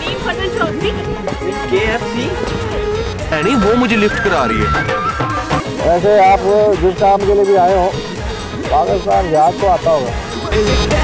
करीम चौधरी। नहीं वो मुझे लिफ्ट करा रही है। वैसे आप जिस काम के लिए भी आए हो पाकिस्तान याद तो आता होगा।